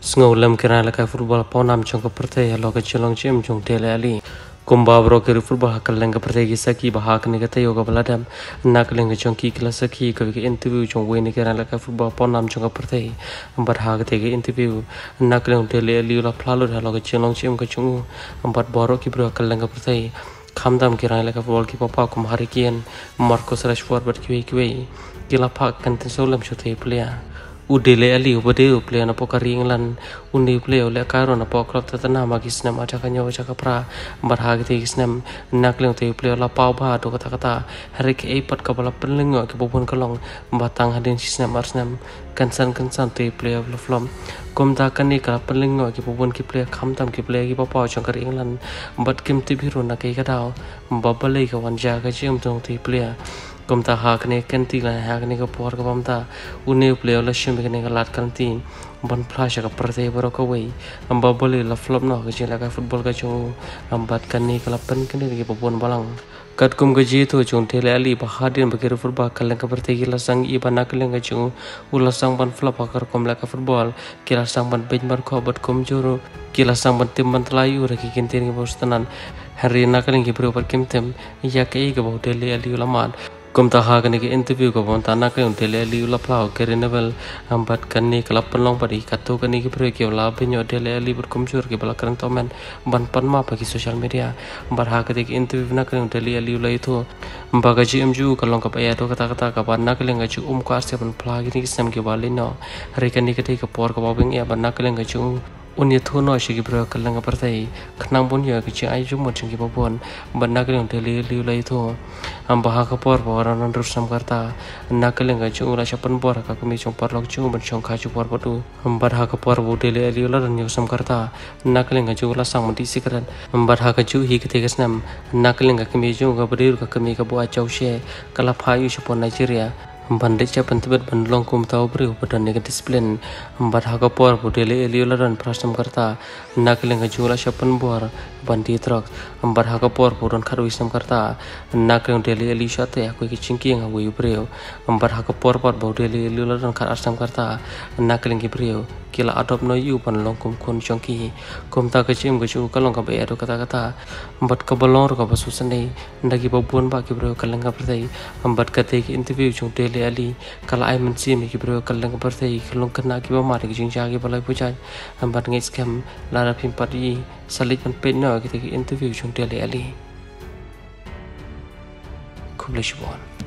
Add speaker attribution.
Speaker 1: sngau lam kira la ka football ya ka chelong chem chong tele ali. Kumba bro ke football hakal leng ka prte gi saki ba hak ni ka te yo ka baladam. Nak leng chong ki kla saki ka ki interview chong we ni kira la ka football chong ka prte ambat ha ka te gi interview. Nak leng tele ali la plalo da lo ka chelong chem ka chong ambat bro ki bro hakal leng ka prte khamdam kira la ka football ki papa kum harikian marcos rashford bat ki ki kila pak kan tin solam shote player udele ali ubade player na pokari lan undi player le karo na pokrop tatana magis na ma chaka nyawa chaka pra barhag te gisnam nakleng te player la pau ba to kata kata harik e pat ka bala penling ke bobon kalong batang hadin sisnam arsnam kansan kansan te player la flom. Kom ta kan ni ka penling ke bobon ki player kham tam ki player ki pa pau chang kar england bat kim ti biru na ke ka dao babale ka wan ja ka chim tong te player kom ta ha kne ken ti la ha kne ko por ko pam ta une play la shim kne ka lat kan ti ban flash ka prate bro ko wei am ba bole la flop no ka chila ka football ka chu am bat kan ni ka pen kne ki popon balang kat kum ga jitu chung thele ali ba hadin ba kir football kal ka prate ki la sang i ba nak le ga chu u la sang ban flop ka kom la ka football ki la sang ban ben mar ko bat kum juru ki la sang ban tim ban tlayu ra ki kin tin ki bostanan hari nak le ki pro par kim tem ya ke ga ba hotel ali ulaman kum ta ha kan ki interview ko bon ta na ka un tele li la plau ke renewal am bat kan ni klap pen long padi ka to kan ni ki pre ki la be nyo tele li bur kum ki bala kan to ban pan ma pa social media. Bar ha ka ki interview na kan tele li la itu ba ga ji am ju ka long ya to ka ta ka ban na ka lenga chu um ka se ban pla ki ni sam ki ba li no. Re kan ni ka te ka por ka ba bing ya ban na ka lenga chu un ye thu no shi gi bro kal nga partai khnang bun ye ki ai ju mo ching gi bon ban na kling tele li lai thu. Am ba ha ka por por an ru sam karta na kling ga chu la chapan por ka kumi chong par ban chong kha chu por tu am bar ha ka por bu tele li la ran yo sam karta na kling ga chu la sang mo ti sikran am bar ha ka chu hi ki te gas na kling ga kumi chu ga bri ka kumi ka bu a chau she kala pha yu chu pon nigeria bande cha pantibet bandlong kum tau bri upadan ne discipline bat ha ka por budele eliola ran prasam karta naklenga jula shapan bor bandi trok bat ha ka por puron kharu isam karta nakleng dele eli shate aku ki chingki nga wi breo bat ha ka por por budele eliola ran khar asam karta nakleng ki breo kila adop no yu pan long kum kon chongki kum ta ka chim gu chu ka long be ro kata kata bat ka balong ro ka basu sane ndagi babun ba ki breo kalenga pradai bat ka te ki interview chung dele le ali kala ai man sim ki bro kal lang bar thai khlong kana ki ba mar ki jing ja ki balai pu chai am bat la ra phim pat yi salit man pe no ki interview chung te ali khub le shbon